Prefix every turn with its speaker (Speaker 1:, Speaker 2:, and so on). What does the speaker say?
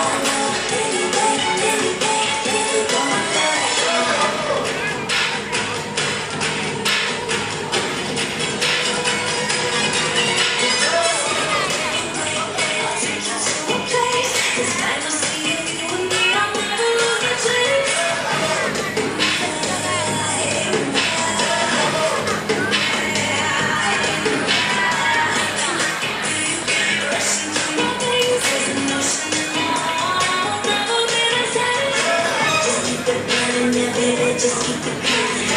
Speaker 1: 아 just keep the peace.